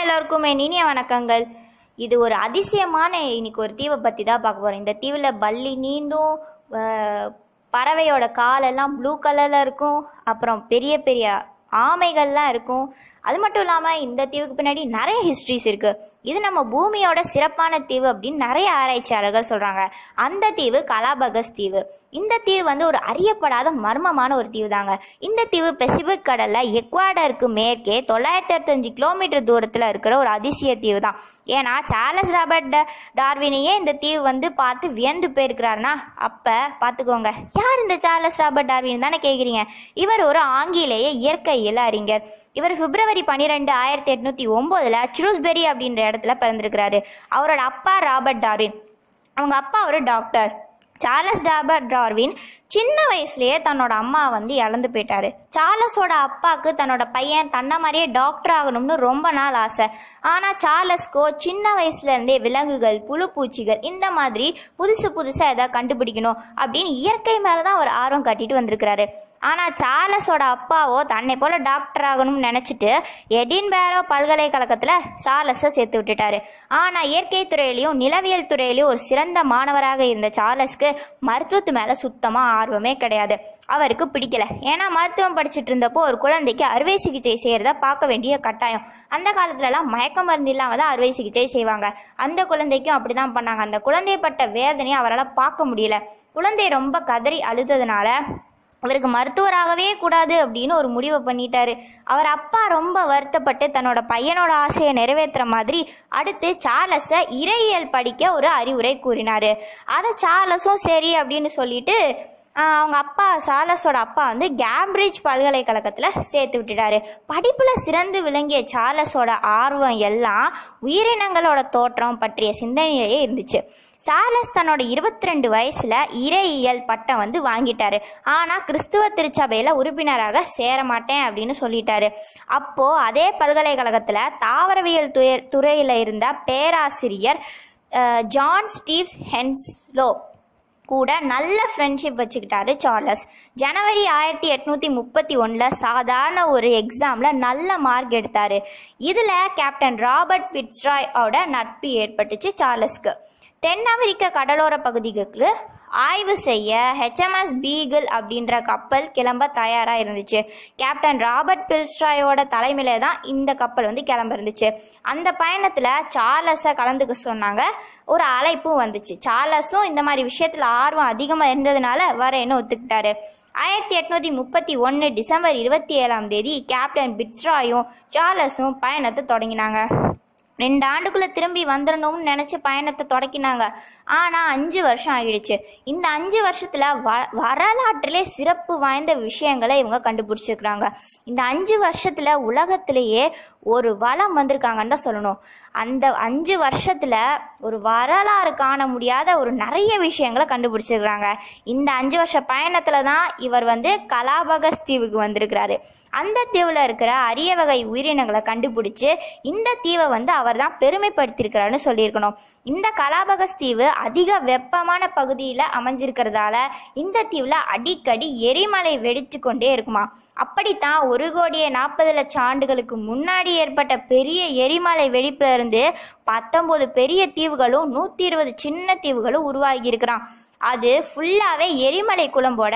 எல்லோருக்குமே இனிய வணக்கங்கள். இது ஒரு அதிசயமான இன்னைக்கு ஒரு தீவை பற்றி தான் பார்க்க போகிறோம் இந்த தீவில் பள்ளி நீந்தும் பறவையோட காலெல்லாம் ப்ளூ கலரில் இருக்கும். அப்புறம் பெரிய பெரிய ஆமைகள்லாம் இருக்கும். அது மட்டும் இல்லாமல் இந்த தீவுக்கு பின்னாடி நிறைய ஹிஸ்ட்ரிஸ் இருக்குது இது நம்ம பூமியோட சிறப்பான தீவு அப்படின்னு நிறைய ஆராய்ச்சியாளர்கள் சொல்கிறாங்க அந்த தீவு கலாபகஸ் தீவு. இந்த தீவு வந்து ஒரு அறியப்படாத மர்மமான ஒரு தீவு தாங்க இந்த தீவு பெசிபிக் கடலில் எக்வாடருக்கு மேற்கே தொள்ளாயிரத்தி அறுபத்தஞ்சு கிலோமீட்டர் தூரத்தில் இருக்கிற ஒரு அதிசய தீவு தான் ஏன்னா சார்லஸ் ராபர்ட் ட- டார்வினையே இந்த தீவு வந்து பார்த்து வியந்து போயிருக்கிறாருன்னா அப்போ பார்த்துக்கோங்க. யார் இந்த சார்லஸ் ராபர்ட் டார்வின் தானே கேட்குறீங்க இவர் ஒரு ஆங்கிலேய இயற்கையில் அறிஞர். இவர் பிப்ரவரி பன்னிரெண்டு ஆயிரத்தி எட்நூற்றி ஒம்போதில் ச்ரூஸ்பெரி அப்படின்ற இடத்துல பிறந்திருக்கிறாரு. அவரோட அப்பா ராபர்ட் டார்வின். அவங்க அப்பா ஒரு டாக்டர். சார்லஸ் டாபர்ட் டார்வின் சின்ன வயசுலேயே தன்னோட அம்மா வந்து இழந்து போயிட்டாரு. சார்லஸோட அப்பாவுக்கு தன்னோட பையன் தன்னை மாதிரியே டாக்டர் ஆகணும்னு ரொம்ப நாள் ஆசை. ஆனால் சார்லஸ்க்கோ சின்ன வயசுலேருந்தே விலங்குகள் புழு பூச்சிகள் இந்த மாதிரி புதுசு புதுசாக எதாவது கண்டுபிடிக்கணும் அப்படின்னு இயற்கை மேலே தான் அவர் ஆர்வம் காட்டிட்டு வந்திருக்கிறாரு. ஆனால் சார்லஸோட அப்பாவோ தன்னை போல டாக்டர் ஆகணும்னு நினச்சிட்டு எடின் பேரோ பல்கலைக்கழகத்தில் சார்லஸை சேர்த்து விட்டுட்டாரு. ஆனால் இயற்கை துறையிலையும் நிலவியல் துறையிலையும் ஒரு சிறந்த மாணவராக இருந்த சார்லஸ்க்கு மருத்துவத்து மேலே சுத்தமாக ஆர்வமே கிடையாது. அவருக்கு பிடிக்கல. ஏன்னா மருத்துவம் படிச்சுட்டு இருந்தப்போ ஒரு குழந்தைக்கு அறுவை சிகிச்சை செய்கிறத பார்க்க வேண்டிய கட்டாயம். அந்த காலத்துலலாம் மயக்க மருந்து இல்லாமல் தான் அறுவை சிகிச்சை செய்வாங்க. அந்த குழந்தைக்கும் அப்படி தான் பண்ணாங்க. அந்த குழந்தை பட்ட வேதனையை அவரால் பார்க்க முடியல. குழந்தை ரொம்ப கதறி அழுததுனால அவருக்கு மருத்துவராகவே கூடாது அப்படின்னு ஒரு முடிவை பண்ணிட்டாரு. அவர் அப்பா ரொம்ப வருத்தப்பட்டு தன்னோட பையனோட ஆசையை நிறைவேற்றுற மாதிரி அடுத்து சார்லஸை இறையியல் படிக்க ஒரு அறிவுரை கூறினார். அதை சார்லஸும் சரி அப்படின்னு சொல்லிட்டு அவங்க அப்பா சார்லஸோட அப்பா வந்து கேம்பிரிட்ஜ் பல்கலைக்கழகத்தில் சேர்த்து விட்டுட்டாரு. படிப்பில் சிறந்து விளங்கிய சார்லஸோட ஆர்வம் எல்லாம் உயிரினங்களோட தோற்றம் பற்றிய சிந்தனையிலேயே இருந்துச்சு. சார்லஸ் தன்னோட இருபத்தி ரெண்டு வயசில் இறையியல் பட்டம் வந்து வாங்கிட்டாரு. ஆனால் கிறிஸ்துவ திருச்சபையில் உறுப்பினராக சேர மாட்டேன் அப்படின்னு சொல்லிட்டாரு. அப்போது அதே பல்கலைக்கழகத்தில் தாவரவியல் துறை துறையில் இருந்த பேராசிரியர் ஜான் ஸ்டீவ்ஸ் ஹென்ஸ்லோ கூட நல்ல ஃப்ரெண்ட்ஷிப் வச்சுக்கிட்டாரு சார்லஸ். ஜனவரி ஆயிரத்தி எட்நூற்றி முப்பத்தி ஒன்றில் சாதாரண ஒரு எக்ஸாமில் நல்ல மார்க் எடுத்தார். இதில் கேப்டன் ராபர்ட் பிட்ஸ்ராயோட நட்பு ஏற்பட்டுச்சு சார்லஸ்க்கு. தென் அமெரிக்க கடலோர பகுதிகளுக்கு ஆய்வு செய்ய ஹெச்எம்எஸ் பீகிள் அப்படின்ற கப்பல் கிளம்ப தயாராக இருந்துச்சு. கேப்டன் ராபர்ட் பில்ஸ்ட்ராயோட தலைமையிலே தான் இந்த கப்பல் வந்து கிளம்ப இருந்துச்சு. அந்த பயணத்தில் சார்லஸை கலந்துக்க சொன்னாங்க. ஒரு அழைப்பும் வந்துச்சு. சார்லஸும் இந்த மாதிரி விஷயத்தில் ஆர்வம் அதிகமாக இருந்ததுனால வரேன்னு ஒத்துக்கிட்டாரு. ஆயிரத்தி எட்நூற்றி முப்பத்தி ஒன்று டிசம்பர் இருபத்தி ஏழாம் தேதி கேப்டன் பிட்ஸ்ராயும் சார்லஸும் பயணத்தை தொடங்கினாங்க. ரெண்டு ஆண்டுக்குள்ளே திரும்பி வந்துடணும்னு நினச்சி பயணத்தை தொடக்கினாங்க. ஆனால் அஞ்சு வருஷம் ஆகிடுச்சு இந்த அஞ்சு வருஷத்தில் வ வரலாற்றிலே சிறப்பு வாய்ந்த விஷயங்களை இவங்க கண்டுபிடிச்சிருக்கிறாங்க. இந்த அஞ்சு வருஷத்தில் உலகத்திலேயே ஒரு வளம் வந்திருக்காங்கன்னு தான் சொல்லணும். அந்த அஞ்சு வருஷத்தில் ஒரு வரலாறு காண முடியாத ஒரு நிறைய விஷயங்களை கண்டுபிடிச்சிருக்கிறாங்க. இந்த அஞ்சு வருஷ பயணத்தில் தான் இவர் வந்து கலாபகஸ் தீவுக்கு வந்திருக்கிறாரு. அந்த தீவில் இருக்கிற அரிய வகை உயிரினங்களை கண்டுபிடிச்சு இந்த தீவை வந்து அவர் தான் பெருமைப்படுத்தியிருக்கிறாருன்னு சொல்லியிருக்கணும். இந்த கலாபகஸ் தீவு அதிக வெப்பமான பகுதியில் அமைஞ்சிருக்கிறதால இந்த தீவில் அடிக்கடி எரிமலை வெடித்து கொண்டே இருக்குமா. அப்படித்தான் ஒரு கோடியே நாற்பது லட்சம் ஆண்டுகளுக்கு முன்னாடி ஏற்பட்ட பெரிய எரிமலை வெடிப்புல இருந்து பெரிய தீவுகளும் நூற்றி இருபது சின்ன தீவுகளும் உருவாகி இருக்கிறான் அது ஃபுல்லாகவே எரிமலை குளம்போட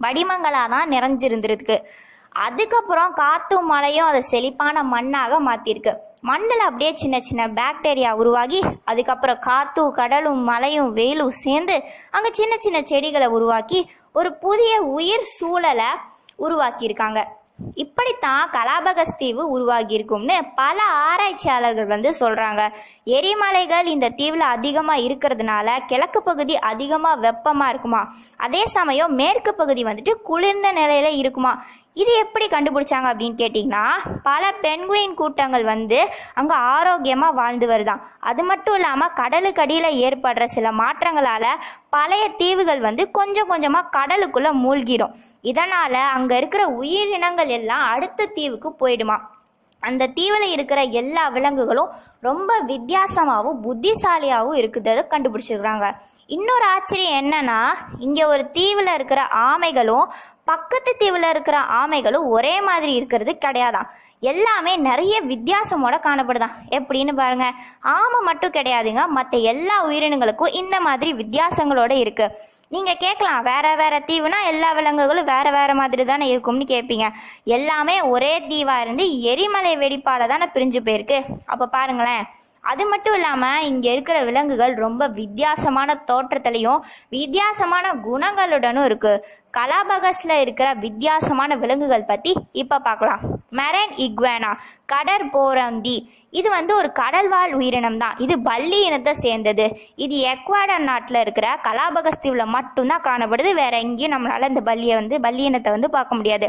வடிமங்களாக தான் நிறைஞ்சிருந்திருக்கு. அதுக்கப்புறம் காற்றும் மழையும் அதை செழிப்பான மண்ணாக மாற்றிருக்கு மண்ணில் அப்படியே சின்ன சின்ன பாக்டீரியா உருவாகி அதுக்கப்புறம் காற்றும் கடலும் மலையும் வெயிலும் சேர்ந்து அங்கே சின்ன சின்ன செடிகளை உருவாக்கி ஒரு புதிய உயிர் சூழலை உருவாக்கியிருக்காங்க. இப்படித்தான் கலாபகஸ் தீவு உருவாகியிருக்கும்னு பல ஆராய்ச்சியாளர்கள் வந்து சொல்றாங்க. எரிமலைகள் இந்த தீவில் அதிகமாக இருக்கிறதுனால கிழக்கு பகுதி அதிகமாக வெப்பமாக இருக்குமா? அதே சமயம் மேற்கு பகுதி வந்துட்டு குளிர்ந்த நிலையில இருக்குமா? இது எப்படி கண்டுபிடிச்சாங்க அப்படின்னு கேட்டிங்கன்னா பல பெண்குயின் கூட்டங்கள் வந்து அங்கே ஆரோக்கியமாக வாழ்ந்து வருதான். அது மட்டும் இல்லாமல் கடலுக்கடியில் ஏற்படுற சில மாற்றங்களால் பழைய தீவுகள் வந்து கொஞ்சம் கொஞ்சமாக கடலுக்குள்ளே மூழ்கிடும். இதனால் அங்கே இருக்கிற உயிரினங்கள் எல்லாம் அடுத்த தீவுக்கு போயிடுமா. அந்த தீவில் இருக்கிற எல்லா விலங்குகளும் ரொம்ப வித்தியாசமாகவும் புத்திசாலியாகவும் இருக்குதை கண்டுபிடிச்சிருக்கிறாங்க. இன்னொரு ஆச்சரியம் என்னன்னா இங்கே ஒரு தீவில் இருக்கிற ஆமைகளும் பக்கத்து தீவில் இருக்கிற ஆமைகளும் ஒரே மாதிரி இருக்கிறது கிடையாதான். எல்லாமே நிறைய வித்தியாசமோட காணப்படுதான். எப்படின்னு பாருங்க ஆமை மட்டும் கிடையாதுங்க மற்ற எல்லா உயிரினங்களுக்கும் இந்த மாதிரி வித்தியாசங்களோட இருக்குது நீங்க கேட்கலாம் வேற வேற தீவுனா எல்லா விலங்குகளும் வேற வேற மாதிரி தானே இருக்கும்னு கேட்பீங்க எல்லாமே ஒரே தீவா இருந்து எரிமலை வெடிப்பால தானே பிரிஞ்சு போயிருக்கு. அப்ப பாருங்களேன். அது மட்டும் இல்லாமல் இங்கே இருக்கிற விலங்குகள் ரொம்ப வித்தியாசமான தோற்றத்துலேயும் வித்தியாசமான குணங்களுடனும் இருக்குது கலாபகஸில் இருக்கிற வித்தியாசமான விலங்குகள் பற்றி இப்போ பார்க்கலாம் மெரன் இக்வேனா கடற் போரந்தி. இது வந்து ஒரு கடல்வாழ் உயிரினம் தான். இது பல்லி இனத்தை சேர்ந்தது. இது எக்வாடர் நாட்டில் இருக்கிற கலாபகஸ் தீவில் மட்டும்தான் காணப்படுது. வேற எங்கேயும் நம்மளால் இந்த பல்லியை வந்து பல்லி இனத்தை வந்து பார்க்க முடியாது.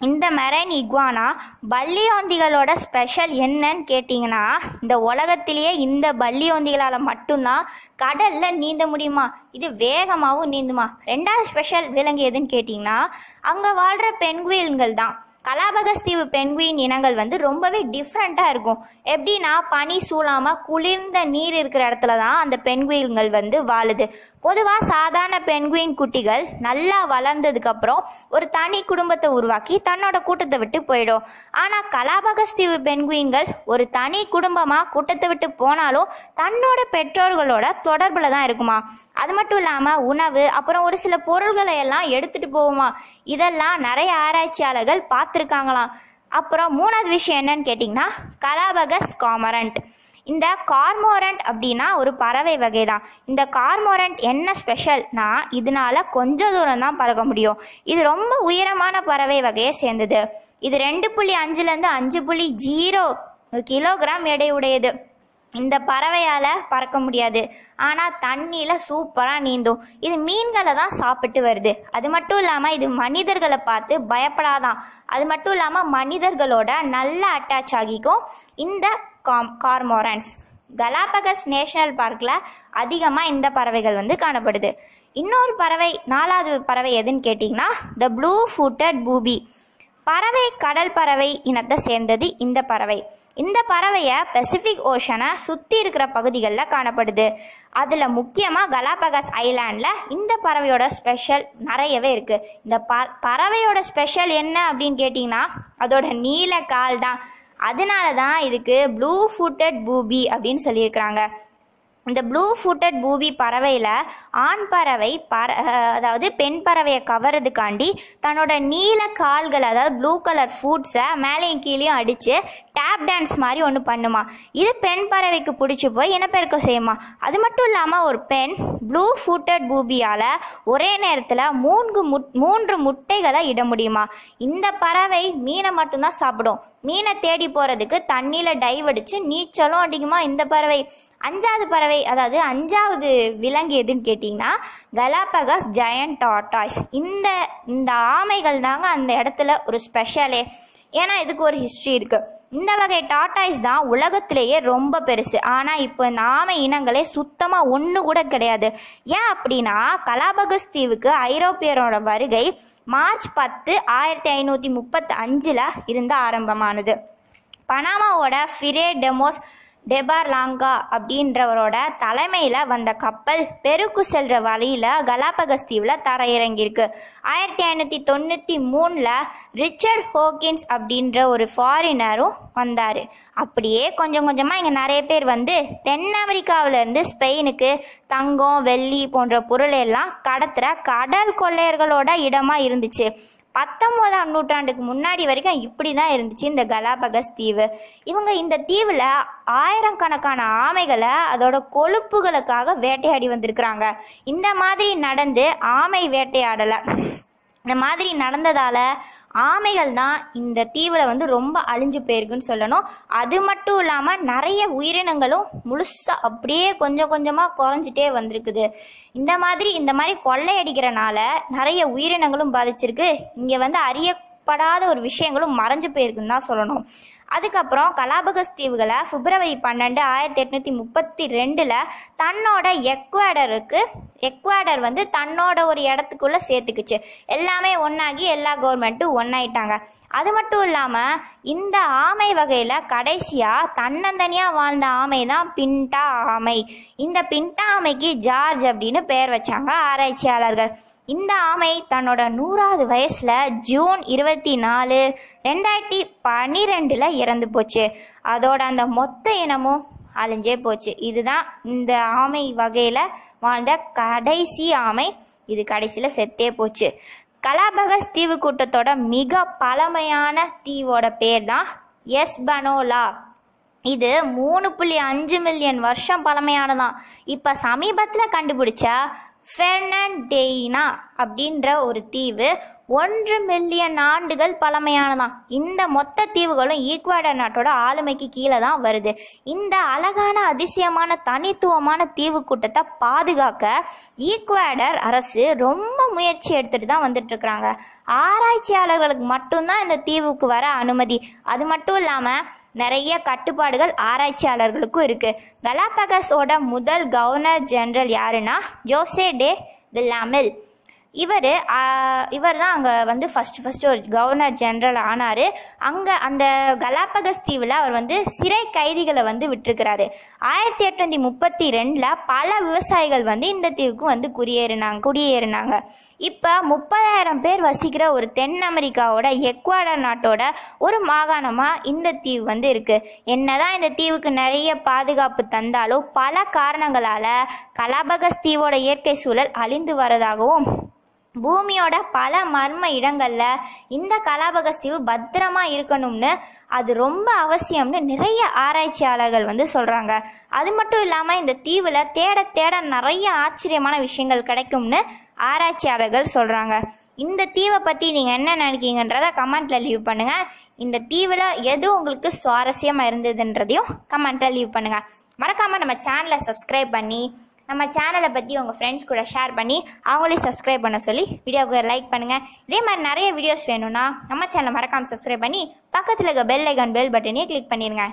இந்த மெரைன் இக்வானா பல்லியோந்திகளோட ஸ்பெஷல் என்னன்னு கேட்டிங்கன்னா இந்த உலகத்திலேயே இந்த பல்லியோந்திகளால் மட்டும்தான் கடலில் நீந்த முடியுமா? இது வேகமாகவும் நீந்துமா? ரெண்டாவது ஸ்பெஷல் விலங்கு எதுன்னு கேட்டிங்கன்னா அங்கே வாழ்கிற பெண்குயில்கள் தான் கலாபகஸ் தீவு பென்குயின் இனங்கள் வந்து ரொம்பவே டிஃப்ரெண்ட்டாக இருக்கும். எப்படின்னா பனி சூழாமல் குளிர்ந்த நீர் இருக்கிற இடத்துல தான் அந்த பென்குயின்கள் வந்து வாழுது. பொதுவாக சாதாரண பென்குயின் குட்டிகள் நல்லா வளர்ந்ததுக்கப்புறம் ஒரு தனி குடும்பத்தை உருவாக்கி தன்னோட கூட்டத்தை விட்டு போயிடும். ஆனால் கலாபகஸ் தீவு பென்குயின்கள் ஒரு தனி குடும்பமாக கூட்டத்தை விட்டு போனாலும் தன்னோட பெற்றோர்களோட தொடர்பில் தான் இருக்குமா? அது மட்டும் இல்லாமல் உணவு அப்புறம் ஒரு சில பொருள்களை எல்லாம் எடுத்துகிட்டு போகுமா? இதெல்லாம் நிறைய ஆராய்ச்சியாளர்கள் பார்த்து பார்த்துருக்காங்களாம் அப்புறம் மூணாவது விஷயம் என்னன்னு கேட்டிங்கன்னா கலாபகஸ் காமரண்ட். இந்த கார்மோரண்ட் அப்படின்னா ஒரு பறவை வகை தான் இந்த கார்மோரண்ட் என்ன ஸ்பெஷல்னா இதனால கொஞ்சம் தூரம் தான் பறக்க முடியும். இது ரொம்ப உயரமான பறவை வகையை சேர்ந்தது. இது ரெண்டு புள்ளி அஞ்சுலேருந்து அஞ்சு புள்ளி ஜீரோ கிலோகிராம் எடை உடையது. இந்த பறவையால் பறக்க முடியாது. ஆனால் தண்ணியில் சூப்பராக நீந்தும். இது மீன்களை தான் சாப்பிட்டு வருது. அது மட்டும் இல்லாமல் இது மனிதர்களை பார்த்து பயப்படாதான். அது மட்டும் இல்லாமல் மனிதர்களோட நல்ல அட்டாச் ஆகிக்கும் இந்த காம் கார்மோரன்ஸ். கலாபகஸ் நேஷனல் பார்க்கில் அதிகமாக இந்த பறவைகள் வந்து காணப்படுது. இன்னொரு பறவை நாலாவது பறவை எதுன்னு கேட்டிங்கன்னா த ப்ளூ ஃபுட்டட் பூபி பறவை கடல் பறவை இனத்தை சேர்ந்தது இந்த பறவை. இந்த பறவையை பெசிபிக் ஓஷனை சுற்றி இருக்கிற பகுதிகளில் காணப்படுது. அதில் முக்கியமாக கலாபகஸ் ஐலாண்டில் இந்த பறவையோட ஸ்பெஷல் நிறையவே இருக்குது இந்த ப பறவையோட ஸ்பெஷல் என்ன அப்படின்னு கேட்டிங்கன்னா அதோட நீல கால் தான். அதனால தான் இதுக்கு ப்ளூ ஃபுட்டட் பூபி அப்படின்னு சொல்லியிருக்கிறாங்க. இந்த ப்ளூ ஃபுட்டட் பூபி பறவையில் ஆண் பறவை பற அதாவது பெண் பறவையை கவர்றதுக்காண்டி தன்னோட நீல கால்கள் அதாவது ப்ளூ கலர் ஃபுட்ஸை மேலேயும் கீழேயும் அடித்து டேப் டான்ஸ் மாதிரி ஒன்று பண்ணுமா. இது பெண் பறவைக்கு பிடிச்சி போய் இனப்பெருக்கம் செய்யுமா. அது மட்டும் இல்லாமல் ஒரு பெண் ப்ளூ ஃபுட்டட் பூபியால் ஒரே நேரத்தில் மூன்று முட் மூன்று முட்டைகளை இட முடியுமா. இந்த பறவை மீனை மட்டும்தான் சாப்பிடும். மீனை தேடி போகிறதுக்கு தண்ணியில் டைவ் அடித்து நீச்சலும் அடிக்குமா இந்த பறவை. அஞ்சாவது பறவை அதாவது அஞ்சாவது விலங்கு எதுன்னு கேட்டிங்கன்னா கலாபகஸ் ஜயண்ட் டாட்டாய்ஸ் இந்த இந்த ஆமைகள் தாங்க அந்த இடத்துல ஒரு ஸ்பெஷலே ஏன்னா இதுக்கு ஒரு ஹிஸ்ட்ரி இருக்குது இந்த வகை டாட்டாய்ஸ் தான் உலகத்திலேயே ரொம்ப பெருசு. ஆனால் இப்போ இந்த ஆமை இனங்களே சுத்தமாக ஒன்று கூட கிடையாது. ஏன் அப்படின்னா கலாபகஸ் தீவுக்கு ஐரோப்பியரோட வருகை மார்ச் பத்து ஆயிரத்தி ஐநூற்றி முப்பத்தி அஞ்சில் இருந்து ஆரம்பமானது. பனாமாவோட ஃபிரே டெமோஸ் டெபார் லாங்கா அப்படின்றவரோட தலைமையில் வந்த கப்பல் பெருக்கு செல்கிற வழியில் கலாபகஸ் தீவில் தரையிறங்கியிருக்கு. ஆயிரத்தி ஐநூற்றி தொண்ணூற்றி மூணில் ரிச்சர்ட் ஹோக்கின்ஸ் அப்படின்ற ஒரு ஃபாரினரும் வந்தார். அப்படியே கொஞ்சம் கொஞ்சமாக இங்கே நிறைய பேர் வந்து தென் அமெரிக்காவிலேருந்து ஸ்பெயினுக்கு தங்கம் வெள்ளி போன்ற பொருளெல்லாம் கடத்துகிற கடல் கொள்ளையர்களோட இடமாக இருந்துச்சு. பத்தொம்போதாம் நூற்றாண்டுக்கு முன்னாடி வரைக்கும் இப்படி தான் இருந்துச்சு இந்த கலாபகஸ் தீவு. இவங்க இந்த தீவில் ஆயிரக்கணக்கான ஆமைகளை அதோட கொழுப்புகளுக்காக வேட்டையாடி வந்திருக்கிறாங்க. இந்த மாதிரி நடந்து ஆமை வேட்டையாடலை. இந்த மாதிரி நடந்ததால் ஆமைகள் தான் இந்த தீவில் வந்து ரொம்ப அழிஞ்சு போயிருக்குன்னு சொல்லணும். அது மட்டும் இல்லாமல் நிறைய உயிரினங்களும் முழுசாக அப்படியே கொஞ்சம் கொஞ்சமாக குறைஞ்சிட்டே வந்திருக்குது. இந்த மாதிரி இந்த மாதிரி கொள்ளையடிக்கிறனால நிறைய உயிரினங்களும் பாதிச்சிருக்கு. இங்கே வந்து அறியப்படாத ஒரு விஷயங்களும் மறைஞ்சு போயிருக்குன்னு தான் சொல்லணும். அதுக்கப்புறம் கலாபகஸ் தீவுகளை பிப்ரவரி பன்னெண்டு ஆயிரத்தி எட்நூற்றி முப்பத்தி ரெண்டில் தன்னோட எக்வாடருக்கு எக்வாடர் வந்து தன்னோட ஒரு இடத்துக்குள்ளே சேர்த்துக்குச்சு. எல்லாமே ஒன்றாகி எல்லா கவர்மெண்ட்டும் ஒன்றாயிட்டாங்க அது மட்டும் இல்லாமல் இந்த ஆமை வகையில் கடைசியாக தன்னந்தனியாக வாழ்ந்த ஆமை தான் பின்டா ஆமை. இந்த பின்டா ஆமைக்கு ஜார்ஜ் அப்படின்னு பெயர் வச்சாங்க ஆராய்ச்சியாளர்கள். இந்த ஆமை தன்னோட நூறாவது வயசில் ஜூன் இருபத்தி நாலு ரெண்டாயிரத்தி பன்னிரெண்டில் இறந்து போச்சு. அதோட அந்த மொத்த இனமும் அழிஞ்சே போச்சு. இதுதான் இந்த ஆமை வகையில் வாழ்ந்த கடைசி ஆமை. இது கடைசியில் செத்தே போச்சு. கலாபகஸ் தீவு கூட்டத்தோட மிக பழமையான தீவோட பேர் தான் எஸ் பனோலா இது மூணு புள்ளி அஞ்சு மில்லியன் வருஷம் பழமையானதான். இப்போ சமீபத்தில் கண்டுபிடிச்ச ஃபெர்னண்டெய்னா அப்படின்ற ஒரு தீவு ஒன்று மில்லியன் ஆண்டுகள் பழமையானதான். இந்த மொத்த தீவுகளும் ஈக்குவேடர் நாட்டோட ஆளுமைக்கு கீழே தான் வருது. இந்த அழகான அதிசயமான தனித்துவமான தீவு கூட்டத்தை பாதுகாக்க ஈக்வாடர் அரசு ரொம்ப முயற்சி எடுத்துட்டு தான் வந்துட்டு இருக்கிறாங்க ஆராய்ச்சியாளர்களுக்கு மட்டும்தான் இந்த தீவுக்கு வர அனுமதி. அது மட்டும் இல்லாமல் நிறைய கட்டுப்பாடுகள் ஆராய்ச்சியாளர்களுக்கும் இருக்குது கலாபகஸோட முதல் கவர்னர் ஜெனரல் யாருன்னா ஜோசே டே வில்லாமில். இவர் இவர் தான் அங்கே வந்து ஃபஸ்ட்டு ஃபஸ்ட்டு ஒரு கவர்னர் ஜென்ரல் ஆனார். அங்கே அந்த கலாபகஸ் தீவில் அவர் வந்து சிறை கைதிகளை வந்து விட்டுருக்கிறாரு. ஆயிரத்தி எட்நூற்றி முப்பத்தி ரெண்டில் பல விவசாயிகள் வந்து இந்த தீவுக்கு வந்து குடியேறினாங்க குடியேறினாங்க. இப்போ முப்பதாயிரம் பேர் வசிக்கிற ஒரு தென் அமெரிக்காவோட எக்வாடர் நாட்டோட ஒரு மாகாணமாக இந்த தீவு வந்து இருக்குது என்னதான் இந்த தீவுக்கு நிறைய பாதுகாப்பு தந்தாலும் பல காரணங்களால் கலாபகஸ் தீவோட இயற்கை சூழல் அழிந்து வரதாகவும் பூமியோட பல மர்ம இடங்களில் இந்த கலாபகஸ்தீவு பத்திரமா இருக்கணும்னு அது ரொம்ப அவசியம்னு நிறைய ஆராய்ச்சியாளர்கள் வந்து சொல்கிறாங்க அது மட்டும் இல்லாமல் இந்த தீவில் தேட தேட நிறைய ஆச்சரியமான விஷயங்கள் கிடைக்கும்னு ஆராய்ச்சியாளர்கள் சொல்கிறாங்க இந்த தீவை பற்றி நீங்கள் என்ன நினைக்கீங்கன்றத கமெண்ட்டில் லீவ் பண்ணுங்கள் இந்த தீவில் எது உங்களுக்கு சுவாரஸ்யமாக இருந்ததுன்றதையும் கமெண்ட்டில் லீவ் பண்ணுங்கள் மறக்காமல் நம்ம சேனலை சப்ஸ்கிரைப் பண்ணி நம்ம சேனலை பற்றி உங்கள் ஃப்ரெண்ட்ஸ் கூட ஷேர் பண்ணி அவங்களையும் சப்ஸ்கிரைப் பண்ண சொல்லி வீடியோவுக்கு லைக் பண்ணுங்கள் இதே மாதிரி நிறைய வீடியோஸ் வேணும்னா நம்ம சேனலை மறக்காமல் சப்ஸ்கிரைப் பண்ணி பக்கத்தில் இருக்க பெல் ஐக்கான் பெல் பட்டனையே கிளிக் பண்ணிடுங்க